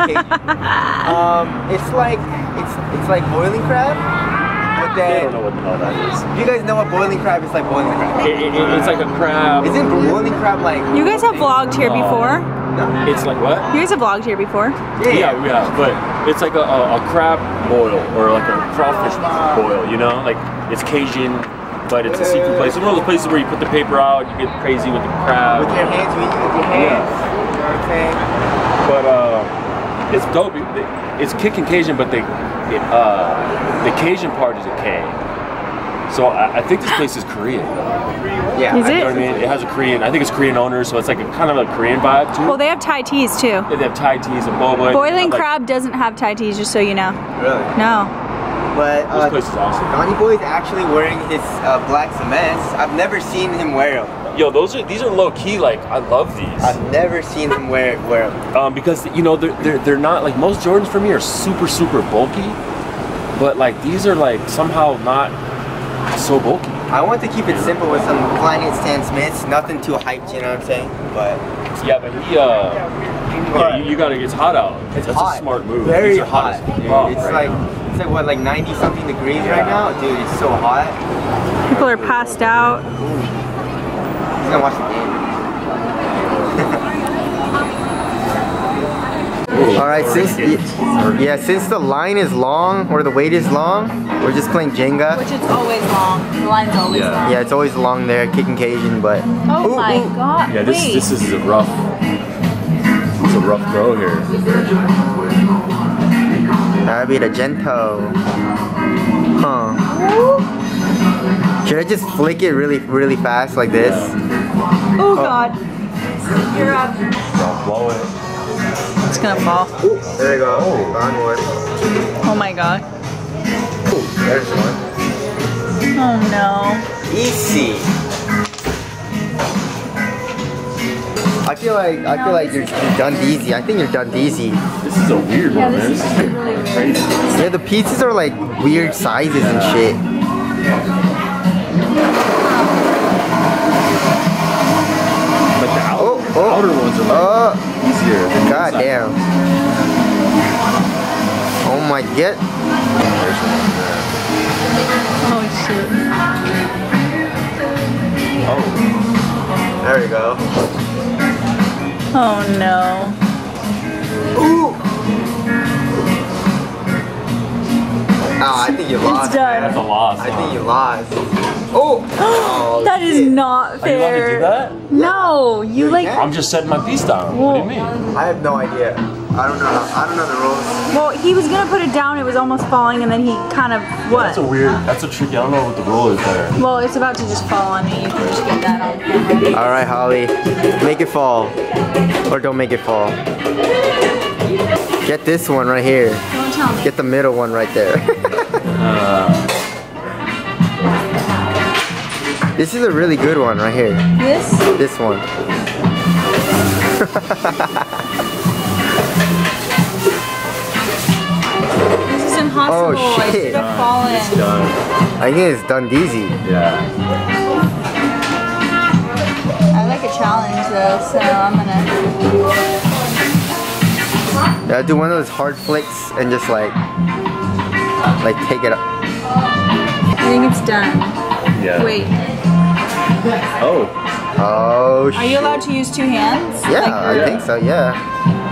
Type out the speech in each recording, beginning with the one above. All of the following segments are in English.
um, it's like it's it's like boiling crab, but They then don't know what the hell that is. you guys know what boiling crab is like. Boiling crab. It, it, it's like a crab. Isn't boiling crab like? You guys have vlogged here before. No. It's like what? You guys have vlogged here before. Yeah, yeah, but it's like a, a, a crab boil or like a crawfish boil, you know? Like it's Cajun, but it's a seafood place. It's one of those places where you put the paper out, you get crazy with the crab. With your hands, you eat with your hands. Okay. But uh, it's dope. It- It's kicking Cajun, but the it, uh, the Cajun part is a K. So I, I think this place is Korean. Yeah. Is You it? know what I mean? It has a Korean. I think it's Korean owners, so it's like a kind of a Korean vibe to it. Well, they have Thai teas too. They have Thai teas and boba. Boiling like, crab doesn't have Thai teas, just so you know. Really. No. But This uh, place is awesome. Donnie Boy is actually wearing his uh, black cements. I've never seen him wear them. Yo, those are these are low key. Like I love these. I've never seen him wear wear them. um, because you know they're, they're they're not like most Jordans for me are super super bulky, but like these are like somehow not so bulky. I want to keep it simple with some Planet Stan Smiths. Nothing too hyped, you know what I'm saying? But Yeah, but he uh, yeah, you, you gotta. It's hot out. it's That's hot. a smart move. Very These are hot. as dude. fuck It's right like now. it's like what like 90 something degrees right now, dude. It's so hot. People are passed out. He's gonna watch the game. All right, since yeah, since the line is long or the wait is long, we're just playing Jenga. Which is always long. The line's always Yeah. long. Yeah, it's always long there, kicking Cajun, but Oh Ooh, my ooh. god. Yeah, this Wait. this is a rough. It's a rough throw here. that'd be the Gento. Huh? Should I just flick it really, really fast like this? Oh, oh god. You're up. Don't blow it. It's gonna fall. There you go. Oh, Found one. Oh my god. There's one. Oh no. Easy. I feel like I feel like you're, you're done easy. I think you're done easy. This is a weird one, man. This is really weird. Yeah, the pizzas are like weird sizes and shit. God damn. Oh my god. There's one there. Oh shit. Oh, There you go. Oh no. Ooh. Oh, I think you lost. It's done. that's a loss. I huh? think you lost. Oh. oh That is shit. not Are you allowed fair. to do that? No, you like. can't. I'm just setting my piece down. What do you mean? I have no idea. I don't know. I don't know the rules. Well, he was gonna put it down. It was almost falling, and then he kind of what? That's a weird. That's a tricky. I don't know what the rule is there. Well, it's about to just fall on me. You can just get that on camera. All right, Holly. Make it fall, or don't make it fall. Get this one right here. Don't tell me. Get the middle one right there. Uh, this is a really good one right here. This? This one. This is impossible. Oh, I shit. should have fallen. It's done. I think it's done easy. Yeah. I like a challenge though, so I'm gonna. Yeah, do one of those hard flicks and just like, like take it up. I think it's done. Yeah. Wait, Oh. Oh are you allowed to use two hands? Yeah, Like, I think so. Yeah.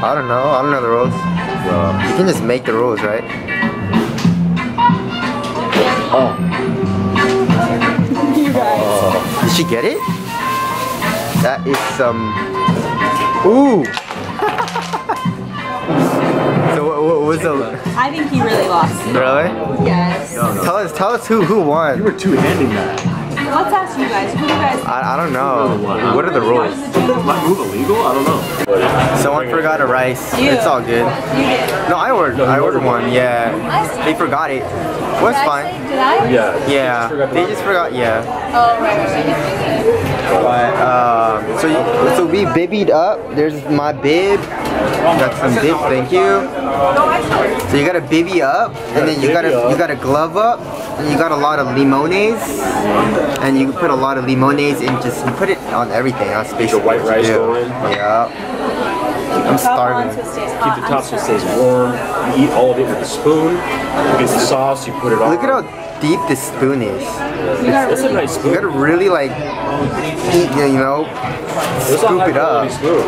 I don't know. I don't know the rules. Uh, You can just make the rules, right? oh. you guys. Did she get it? That is some. Ooh. so what, what was the? I think he really lost. Really? Yes. Tell us. Tell us who who won. You were two-handing that. Let's ask you guys. Who do you guys? I, I don't know. What are the rules? My move illegal? I don't know. Someone forgot a rice. You. It's all good. You did. No, I ordered. No, I ordered ordered one. one. Yeah. They forgot it. Well, it's fine. say- Did I? Yeah. Yeah. forgot They just forgot. Yeah. Oh right, right, right. But um, so you, so we bibbied up. There's my bib. Got some bib. Thank you. So you gotta bibby up, and then you gotta you gotta glove up, and you got a lot of limones, and you put a lot of limones in. Just you put it on everything. That's basically white rice do. going. Yeah. I'm starving. Keep the top so it stays warm. You eat all of it with a spoon. You get the sauce, you put it on. Look at how deep this spoon is. That's a nice You spoon. gotta really like eat, you know, scoop it up. spoon.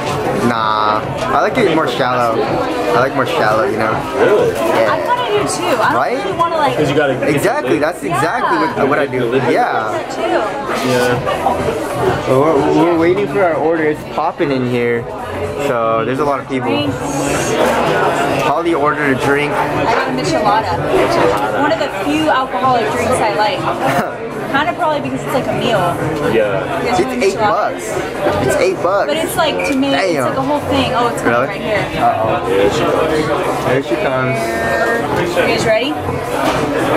Nah, I like it more shallow. I like more shallow, you know. Really? I Yeah. kind of do too. I Right? really want to like. Because you gotta Exactly. That's exactly what, what I do. Yeah. Yeah. We're, we're waiting for our order. It's popping in here. So there's a lot of people. Drinks. Holly ordered a drink. I got a michelada, which one of the few alcoholic drinks I like. kind of probably because it's like a meal. Yeah. It's eight bucks. It's eight bucks. But it's like to me, it's like a whole thing. Oh, it's coming Really? right here. Uh-oh. Yeah, she does. There she comes. You guys ready?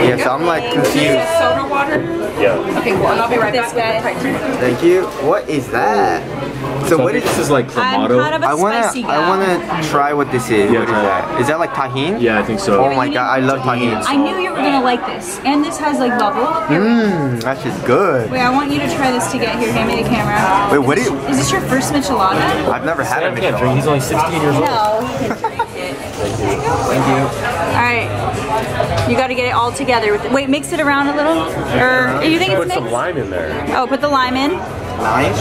Yeah, so I'm like confused. Soda water. Yeah. Okay, cool. And I'll be right back. This guy. Thank you. What is that? So So what is this is like I'm clamato. kind of a I wanna spicy gal. I wanna try what this is. Yeah, what is that like Tajín? Yeah, I think so. Oh my god, I love Tajín. I knew you were gonna like this, and this has like bubble. Mmm, that's just good. Wait, I want you to try this to get here. Hand me the camera. Wait, what is is? this, is this your first michelada? I've never had a Sam can't drink. He's only 16 years old. No, he can drink it. Thank you. All right, you got to get it all together. With wait, mix it around a little, or you think it's Put some lime in there. Oh, put the lime in. Nine.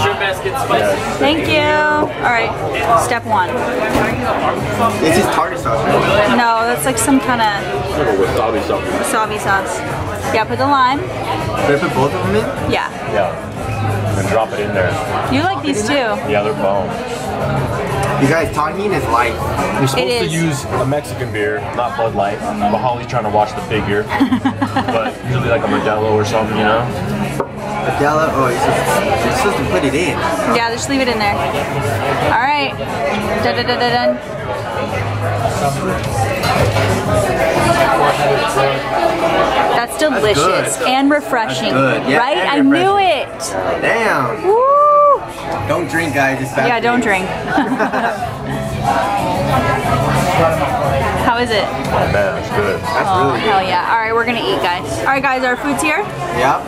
Thank you. All right, step one. This is tartar sauce. Right? No, that's like some kind of Like a wasabi something. wasabi sauce. Yeah, put the lime. Should I put both of them in? Yeah, Yeah. And drop it in there. you like these too. Yeah, they're bomb. You guys, Tajín is life. You're supposed It to use a Mexican beer, not Bud Light. But Holly's trying to watch the figure. but usually like a Modelo or something, you know? Adela, oh, you're supposed, you're supposed to put it in. Yeah, just leave it in there. All right. Dun, dun, dun, dun, dun. That's delicious good. and refreshing. Good. Yeah, right? and I knew it. Damn. Woo! Don't drink, guys. It's bad. Yeah, don't you. drink. How is it? Bad. it's good. That's Oh, really good. hell yeah. All right, we're going to eat, guys. All right, guys, our food's here. Yep.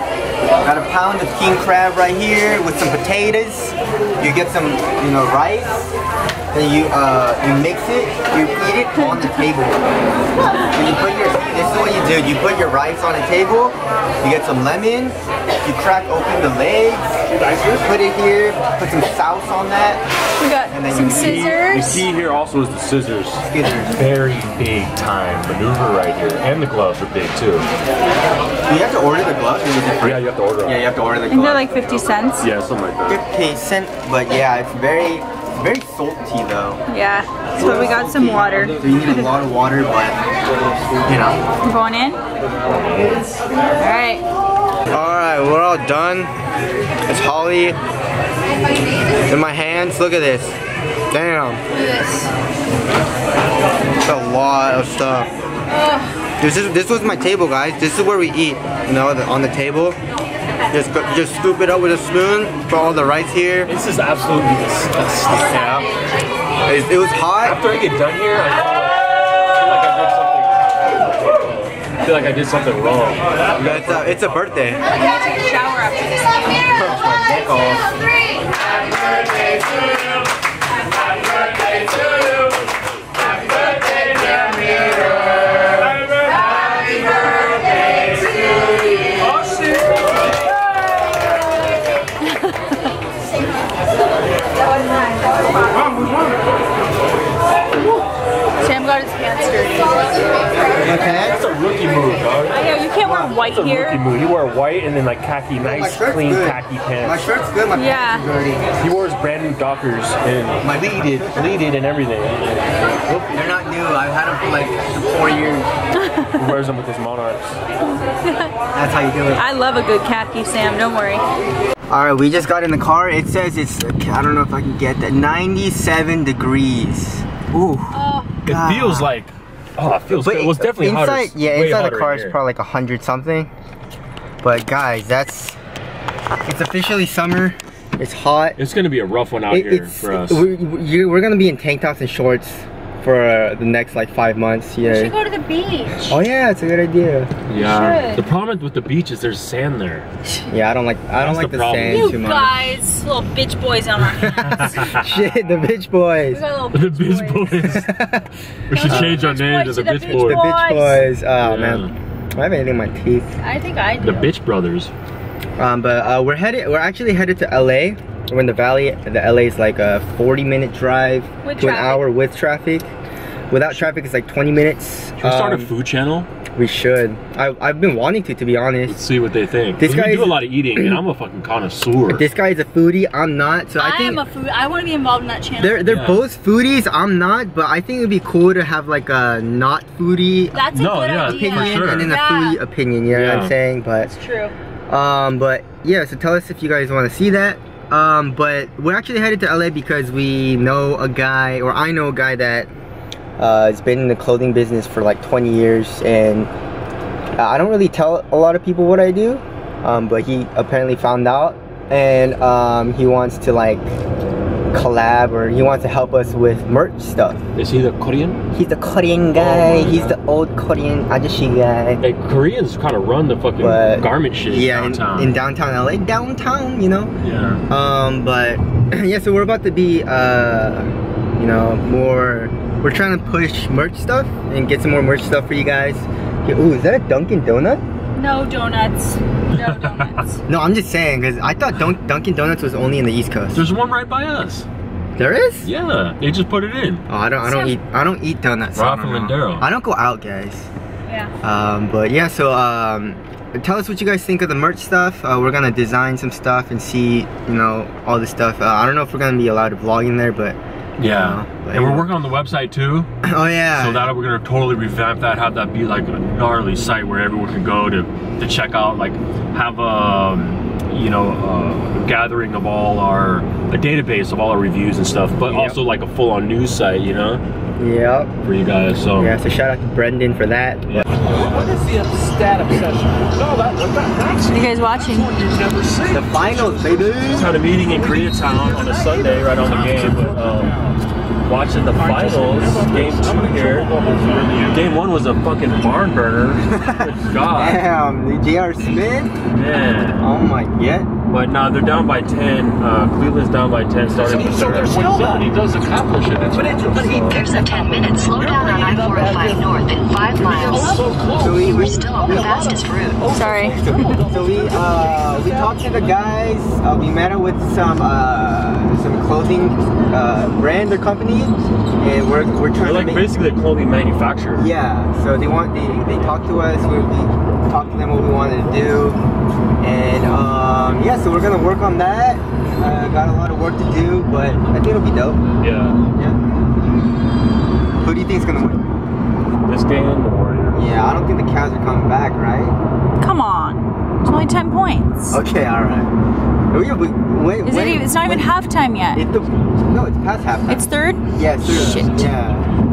Got a pound of king crab right here with some potatoes. You get some, you know, rice. Then you uh you mix it. You eat it on the table. So you put your this is what you do. You put your rice on a table. You get some lemon. You crack open the legs. You put it here. Put some sauce on that. We got And then some you eat- The scissors. key here also is the scissors. Scissors. Very big time maneuver right here. And the gloves are big too. Do you have to order the gloves? Or is it free? Yeah, you have to order them. Yeah, you have to order the gloves. think they're like 50 cents. Yeah, something like that. 50 cent, but yeah, it's very, very salty though. Yeah. So we got some water. So you need a lot of water, but you know. We're going in. All right. All right, we're all done. It's Holly in my hands. Look at this. Damn, it's a lot of stuff. This is this was my table, guys. This is where we eat. You know, the, on the table. Just just scoop it up with a spoon. Put all the rice here. This is absolutely disgusting. Yeah. It, it was hot. After I get done here, feel like I did something. Feel like I did something wrong. but It's a, it's a birthday. Take a shower after this. Sam here. move. You wear white and then like khaki, nice, shirt's clean good. khaki pants. My shirt's good. My Yeah. pants are dirty. He wears brand new Dockers and My- pleated, pleated and everything. They're not new. I've had them for like four years. He wears them with his monarchs. That's how you do it. I love a good khaki, Sam. Don't worry. All right, we just got in the car. It says it's, I don't know if I can get that, 97 degrees. Ooh. Oh, It feels like, oh, it feels good. It was definitely inside, hotter. yeah, inside hotter the car is probably like 100 something. But guys, that's, it's officially summer. It's hot. It's gonna be a rough one out It- here it's, for us. We're, we're gonna be in tank tops and shorts for the next like five months. Yeah. We should go to the beach. Oh yeah, it's a good idea. Yeah. should. The problem with the beach is there's sand there. Yeah, I don't like I don't like the the, sand You too much. You guys, little bitch boys on our hands. Shit, the bitch We boys. got The little bitch boys. we should Those change our name to the bitch boys. the boys. boys. bitch boys. Oh Yeah. man, I have anything in my teeth. I think I do. The bitch brothers. Um, but uh, we're headed. We're actually headed to LA. We're in the valley. The LA is like a 40 minute drive With to an hour with traffic. Without traffic, it's like 20 minutes. Should we start a Um, food channel? We should. I, I've been wanting to, to be Let's honest. see what they think. This 'Cause we guy's- do a lot of eating, and I'm a fucking connoisseur. This guy is a foodie. I'm not. So I, I, think am a food. I want to be involved in that channel. they're they're Yeah. both foodies. I'm not, but I think it'd be cool to have like a not foodie That's a No, good yeah, idea. opinion sure. and then a Yeah. foodie opinion. You know what I'm saying? But it's true. Um, but yeah, so tell us if you guys want to see that. Um, but we're actually headed to LA because we know a guy, or I know a guy that uh, has been in the clothing business for like 20 years, and uh, I don't really tell a lot of people what I do. Um, but he apparently found out, and um, he wants to like collab, or he wants to help us with merch stuff. Is he the Korean? He's the Korean guy. Oh He's God. the old Korean ajashi guy. Hey, Koreans kind of run the fucking But garment shit yeah, in, downtown. in downtown LA, downtown, you know. yeah. Um, but yeah, so we're about to be, uh, you know, more. We're trying to push merch stuff and get some more merch stuff for you guys. Yeah, Ooh, is that a Dunkin' Donut? No donuts. No donuts. No, I'm just saying because I thought Dunk- Dunkin' Donuts was only in the East Coast. There's one right by us. there is? Yeah, they just put it in. Oh, I don't. I don't eat. I don't eat donuts. so I Ralph don't and. Lindero. I don't go out, guys. yeah. Um, but yeah, so um, tell us what you guys think of the merch stuff. Uh, we're gonna design some stuff and see, you know, all this stuff. Uh, I don't know if we're gonna be allowed to vlog in there, but Yeah. and we're working on the website too. oh yeah. So that we're gonna totally revamp that, have that be like a gnarly site where everyone can go to to check out, like have a you know a gathering of all our a database of all our reviews and stuff, but Yep. also like a full on news site, you know, Yep. for you guys. So Yeah. So shout out to Brendan for that. Yeah. What is the stat obsession? No, that, that, that's You guys watching? one you've never seen. The finals, baby. had a meeting in Koreatown on a Sunday right on the game, but um, watching the finals, game two here. Game one was a fucking barn burner. Good God, Damn, the J.R. Smith. man. Oh my god. But no, they're down by 10. Uh, Cleveland's down by 10 starting the So third. there's still that he does accomplish it. But it's There's a 10 minute slowdown on I-405 north in 5 miles. so close. So we, We're still on the fastest route. Sorry. so we uh we talked to the guys. Uh, we met up with some uh some clothing uh brand or company, and we're we're trying They're like to make, basically a clothing manufacturer. Yeah, so they want they, they talked to us. We, we talked to them what we wanted to do, and um, yeah, so we're gonna work on that. Uh, got a lot of work to do, but I think it'll be dope. Yeah. Yeah. Who do you think's gonna win? This game, the Warriors. Yeah, I don't think the Cavs are coming back, right? Come on. It's only 10 points. Okay, all right. Yeah, but wait, it wait, even, it's not even wait. halftime yet. It the, no, it's past halftime. It's third? yeah, it's third. Shit. Yeah.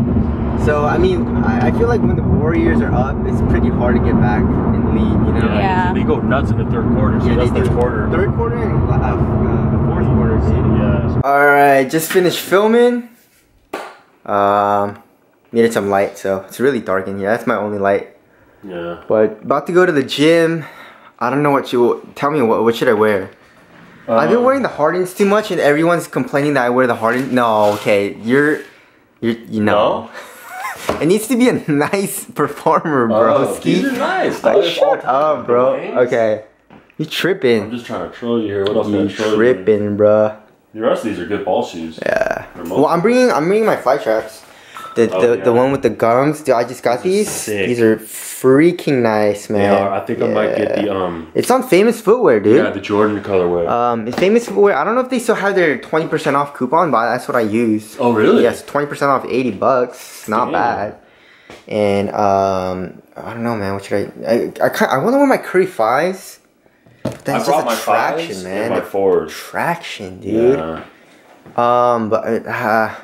So I mean, I, I feel like when the Warriors are up, it's pretty hard to get back in the lead. You know. Yeah. They go nuts in the third quarter, so Yeah, that's they their quarter. Third quarter and uh, uh, fourth quarter. Yeah. All right, just finished filming. Um, needed some light, so it's really dark in here. That's my only light. Yeah. But about to go to the gym. I don't know what you tell me. What what should I wear? I've been Um, wearing the Hardens too much, and everyone's complaining that I wear the Hardens. No, okay, you're, you're, you know. it needs to be a nice performer, bro. Oh, these are nice. Like, They're shut up, bro. Okay, you tripping. I'm just trying to troll you here. What else can I You troll you? tripping, bro? The rest of these are good ball shoes. Yeah. Well, I'm bringing, I'm bringing my fly traps. The, Oh, the, the one with the gums. Dude, I just got These these. sick. These are freaking nice, man. They are. I think I might get the um. It's on Famous Footwear, dude. Yeah, the Jordan colorway. Um, Famous Footwear. I don't know if they still have their twenty percent off coupon, but that's what I use. oh really? Yes, twenty percent off, eighty bucks. Not Damn. bad. And um, I don't know, man. What should I? I I, I want to wear my Curry fives. I That's brought just my traction, man. my fours. traction, dude. Yeah. Um, but uh,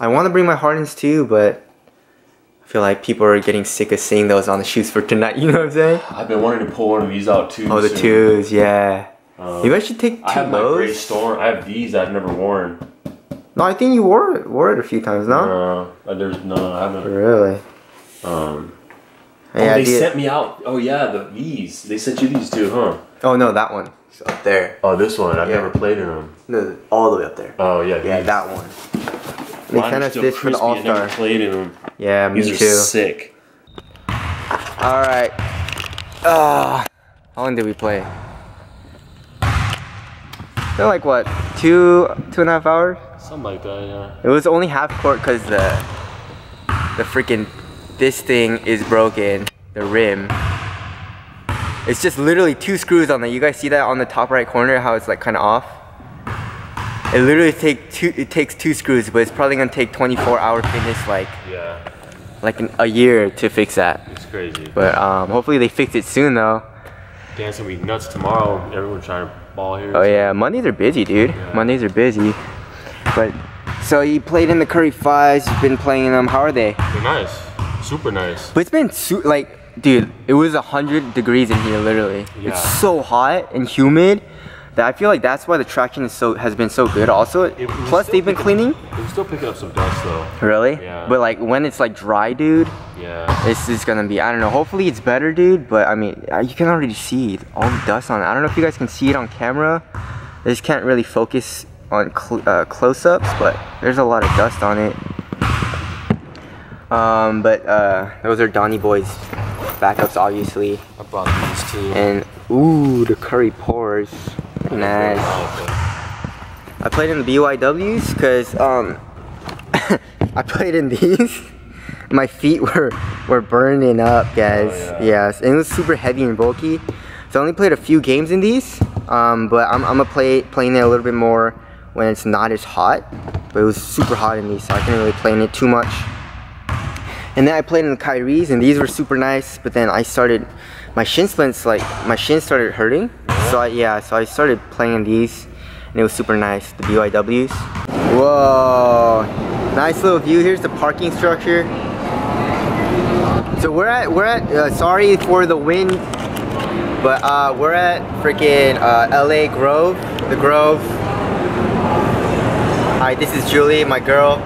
I want to bring my Hardens too, but I feel like people are getting sick of seeing those on the shoes for tonight. You know what I'm saying? I've been wanting to pull one of these out too. Oh, the soon. twos, yeah. Um, Maybe I should take two I have of my gray those. storm. I have these I've never worn. No, I think you wore it, wore it a few times, no? Uh, there's no, I haven't. Really? Um, Yeah, oh, I they did. sent me out. Oh yeah, the these. They sent you these too, huh? Oh no, that one. It's up there. Oh, this one. I've Yeah. never played in them. No, all the way up there. Oh yeah. Yeah, these. that one. They Mine sent us this for the All Star. played in them. Yeah, me These too. sick. All right. Uh, how long did we play? They're like what, two, two and a half hours? Something like that, yeah. It was only half court because the, the freaking, this thing is broken, the rim. It's just literally two screws on there. You guys see that on the top right corner, how it's like kind of off? It literally take two, it takes two screws, but it's probably gonna take 24 hour fitness like, Yeah, like an, a year to fix that. it's crazy. But um, hopefully they fix it soon though. Dance gonna be nuts tomorrow. Everyone trying to ball here. Oh yeah, Mondays are busy, dude. Mondays are busy. But so you played in the Curry Fives. You've been playing in them. How are they? They're nice. Super nice. But it's been su- like, dude, it was hundred degrees in here, literally. Yeah. It's so hot and humid that I feel like that's why the traction is so has been so good. Also, It- plus they've been cleaning. We're still picking up some dust though. Really? Yeah. But like when it's like dry, dude, Yeah. this is gonna be. I don't know. Hopefully it's better, dude. But I mean, uh, you can already see all the dust on it. I don't know if you guys can see it on camera. I just can't really focus on cl- uh, close-ups, but there's a lot of dust on it. Um, but uh, those are Donny Boy's backups, obviously. I brought these too. And ooh, the curry fours. Nice. I played in the BYWs because um, I played in these. My feet were were burning up, guys. Oh, yeah. Yes, and it was super heavy and bulky. So I only played a few games in these, um, but I'm, I'm gonna play playing it a little bit more when it's not as hot. But it was super hot in these, so I couldn't really play in it too much. And then I played in the Kyries, and these were super nice. But then I started, my shin splints, like my shin started hurting. So I, yeah, so I started playing in these, and it was super nice. The BYWs. Whoa, nice little view. Here's the parking structure. So we're at, we're at. Uh, sorry for the wind, but uh, we're at freaking uh, LA Grove, the Grove. Hi, this is Julie, my girl.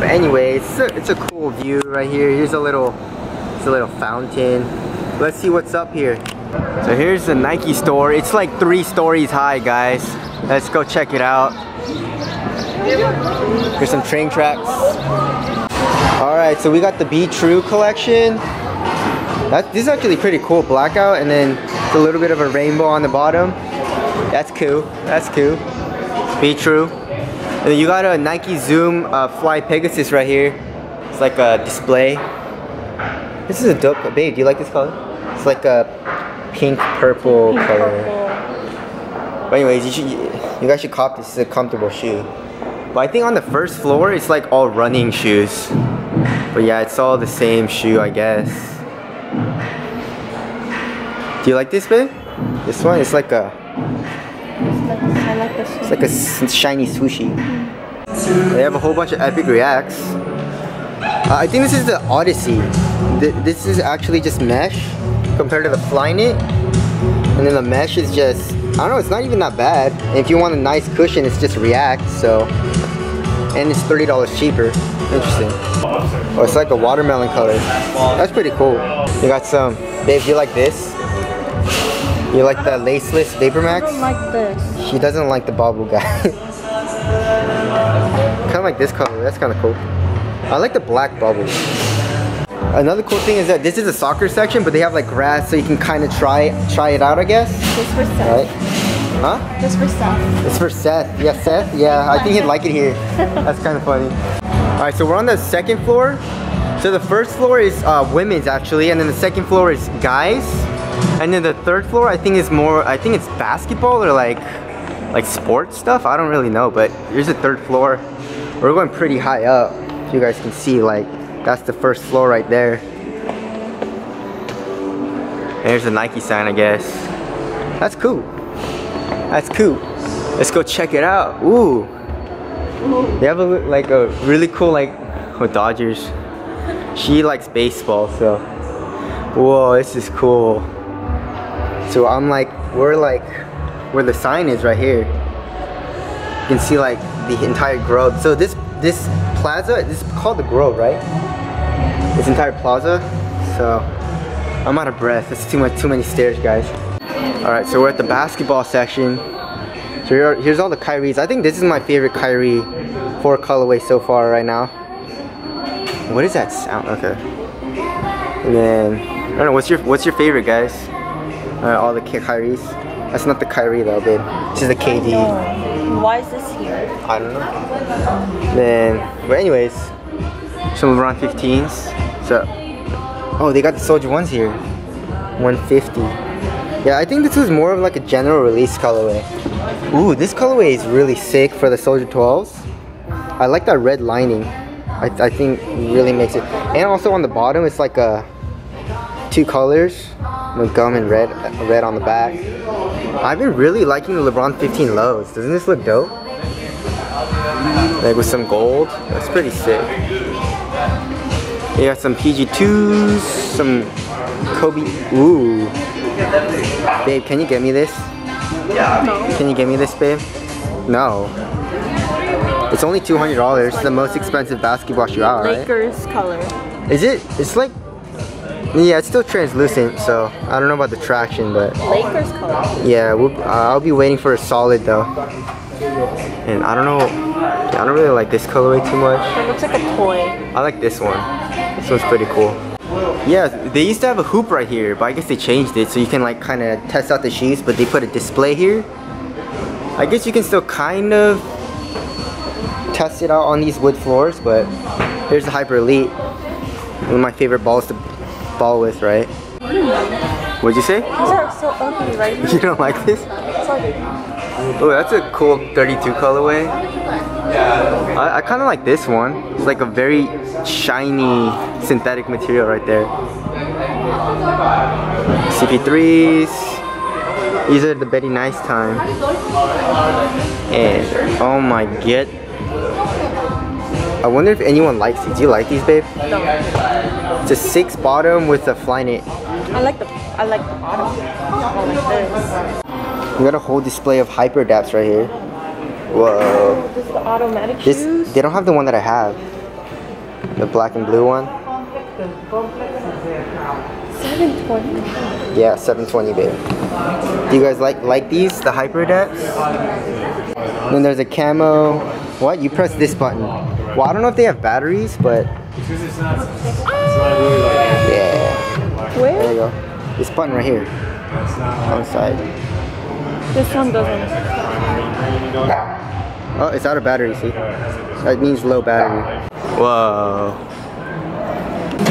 But anyway, it's a, it's a cool view right here. Here's a little, it's a little fountain. Let's see what's up here. So here's the Nike store. It's like three stories high, guys. Let's go check it out. Here's some train tracks. All right, so we got the Be True collection. That, this is actually pretty cool. Blackout, and then it's a little bit of a rainbow on the bottom. That's cool. That's cool. Be True. And then you got a Nike Zoom uh, Fly Pegasus right here. It's like a display. This is a dope, babe. Do you like this color? It's like a pink purple color. But anyways, you should, you guys should cop this. It's a comfortable shoe. But I think on the first floor, it's like all running shoes. But yeah, it's all the same shoe, I guess. Do you like this, babe? This one? It's like a, like this it's like a shiny sushi. They have a whole bunch of epic reacts. Uh, I think this is the Odyssey. Th- this is actually just mesh compared to the Flyknit. And then the mesh is just, I don't know, it's not even that bad. And if you want a nice cushion, it's just React, so. And it's $30 cheaper. Interesting. Oh, it's like a watermelon color. That's pretty cool. You got some, babe, you like this? You like the laceless Vapor Max? I don't like this. She doesn't like the bubble guy. kind of like this color. That's kind of cool. I like the black bubble. Another cool thing is that this is a soccer section, but they have like grass, so you can kind of try try it out, I guess. This for Right? Seth. Huh? This for Seth. It's for Seth. Yeah, Seth. Yeah, I think he'd like it here. That's kind of funny. All right, so we're on the second floor. So the first floor is uh, women's actually, and then the second floor is guys, and then the third floor I think is more. I think it's basketball or like like sports stuff. I don't really know, but here's the third floor. We're going pretty high up. You guys can see, like that's the first floor right there. There's the Nike sign, I guess. That's cool. That's cool. Let's go check it out. Ooh. They have a like a really cool like oh Dodgers. She likes baseball, so whoa, this is cool. So I'm like we're like where the sign is right here. You can see like the entire grove. So this this plaza, this is called the Grove, right? This entire plaza. So I'm out of breath. It's too much, too many stairs, guys. All right, so we're at the basketball section. So here, here's all the Kyries. I think this is my favorite Kyrie four colorway so far right now. What is that sound? Okay. And then I don't know. What's your what's your favorite, guys? Uh, all the Kyries. That's not the Kyrie though, babe. This is the KD. Why is this here? I don't know. Then, but anyways, some LeBron 15s. So, oh, they got the Soldier ones here. 150. Yeah, I think this was more of like a general release colorway. Ooh, this colorway is really sick for the Soldier 12s. I like that red lining. I, I think really makes it. And also on the bottom, it's like a two colors with gum and red, red on the back. I've been really liking the LeBron 15 lows. Doesn't this look dope? Like with some gold. That's pretty sick. You got some PG2s, some Kobe. Ooh. Babe, can you get me this? No. Can you get me this, babe? No. It's only $200. It's the most expensive basketball shoe out, right? Lakers color. Is it? It's like... Yeah, it's still translucent, so I don't know about the traction, but... Lakers color. Yeah, we'll, uh, I'll be waiting for a solid though. And I don't know, I don't really like this colorway too much. It looks like a toy. I like this one. This one's pretty cool. Yeah, they used to have a hoop right here, but I guess they changed it so you can like kind of test out the shoes, but they put a display here. I guess you can still kind of test it out on these wood floors, but here's the Hyper Elite. One of my favorite balls to ball with, right? What'd you say? These are so ugly, right? You don't like this? Oh, that's a cool 32 colorway. I, I kind of like this one. It's like a very shiny synthetic material right there. CP3s. These are the Betty Nice time. And oh my god. I wonder if anyone likes these. Do you like these, babe? No. It's a six bottom with a Flyknit. I like the I like the bottom. Oh, like this. We got a whole display of hyper adapts right here. Whoa. This is the automatic This shoes. they don't have the one that I have. The black and blue one. 720. Yeah, 720 babe. Do you guys like like these? The hyper adapts? Then there's a camo. What? You press this button. Well, I don't know if they have batteries, but ah, yeah. There Where? you go. This button right here. On the side. This one doesn't. Oh, it's out of battery, see? That means low battery. Whoa.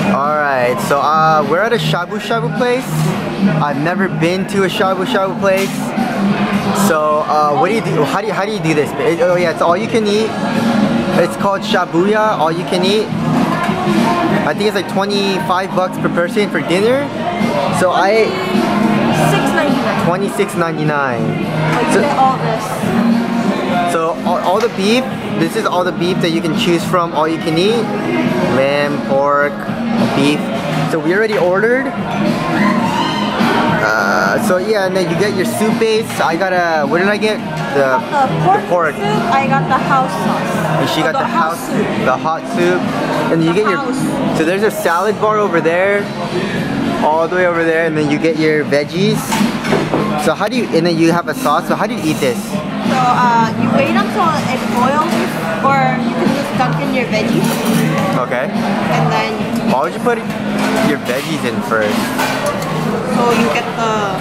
Alright, so uh, we're at a shabu shabu place. I've never been to a shabu shabu place. So uh, what do you do? How do you, how do you do this? It- oh yeah, it's all you can eat. It's called shabuya, all you can eat. I think it's like 25 bucks per person for dinner. So I ate 6.99.26.99. Like So- all this. So all, all the beef, this is all the beef that you can choose from, all you can eat. Lamb, pork, beef. So we already ordered. Uh, so yeah, and then you get your soup base. I got a, what did I get? The, The pork, pork. soup, I got the house sauce. and she got the, house, soup. the hot soup. And you get your, so there's a salad bar over there. All the way over there, and then you get your veggies. So how do you, and then you have a sauce, so how do you eat this? So uh, you wait until it boils, or you can just dunk in your veggies, Okay. and then Why would you put your veggies in first? so you get the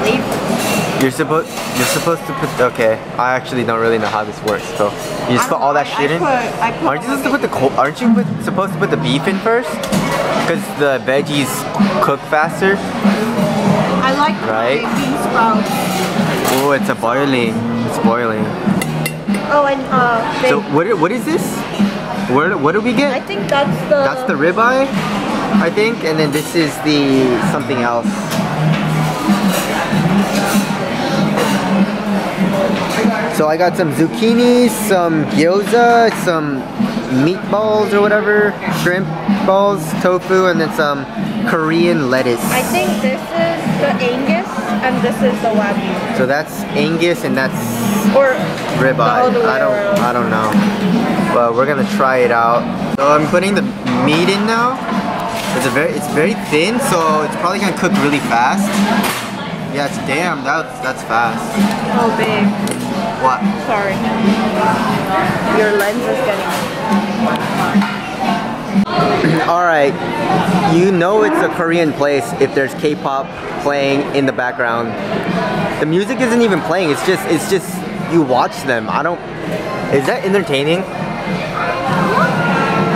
flavor. You're supposed you're supposed to put okay. I actually don't really know how this works. So you just I put all that I- shit I in. Put, I put Aren't you supposed to put the cold, aren't you put, supposed to put the beef in first? Because the veggies cook faster. I like Right? bean sprouts. Oh, it's a boiling. It's boiling. Oh, and uh, So what what is this? Where what do we get? I think that's the. That's the ribeye, I think, and then this is the something else. So I got some zucchini, some gyoza, some meatballs or whatever, shrimp balls, tofu, and then some Korean lettuce. I think this is the Angus, and this is the Wagyu. So that's Angus and that's Or ribeye. all the way I don't around. I don't know. But we're gonna try it out. So I'm putting the meat in now. It's a very it's very thin, so it's probably gonna cook really fast. Yeah, it's damn, that's that's fast. oh big. What? Sorry. Your lens is getting. Alright. You know it's a Korean place if there's K-pop playing in the background. The music isn't even playing, it's just it's just you watch them. I don't Is that entertaining?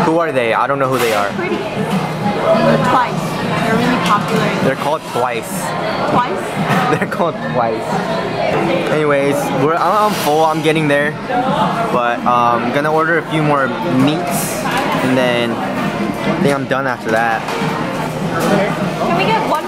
Who are they? I don't know who they are. Pretty. Twice. They're popular. They're called twice. Twice? They're called twice. Anyways, we're I'm I'm full. I'm getting there, but um, I'm gonna order a few more meats, and then I think I'm done after that. Can we get one